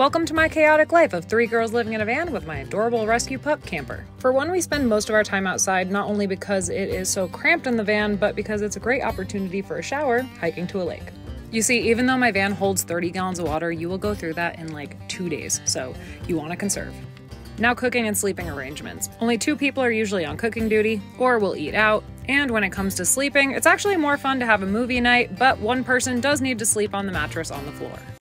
Welcome to my chaotic life of three girls living in a van with my adorable rescue pup camper. For one, we spend most of our time outside not only because it is so cramped in the van, but because it's a great opportunity for a shower hiking to a lake. You see, even though my van holds 30 gallons of water, you will go through that in like two days, so you want to conserve. Now, cooking and sleeping arrangements. Only two people are usually on cooking duty, or will eat out. And when it comes to sleeping, it's actually more fun to have a movie night, but one person does need to sleep on the mattress on the floor.